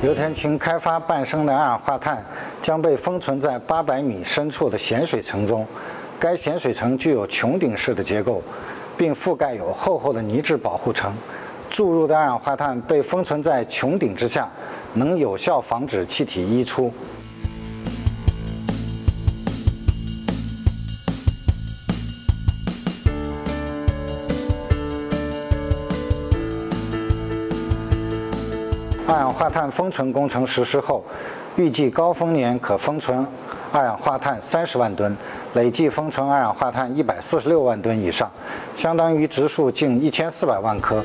油田氢开发伴生的二氧化碳将被封存在800米深处的咸水层中，该咸水层具有穹顶式的结构，并覆盖有厚厚的泥质保护层。注入的二氧化碳被封存在穹顶之下，能有效防止气体溢出。二氧化碳封存工程实施后，预计高峰年可封存二氧化碳三十万吨，累计封存二氧化碳一百四十六万吨以上，相当于植树近一千四百万棵。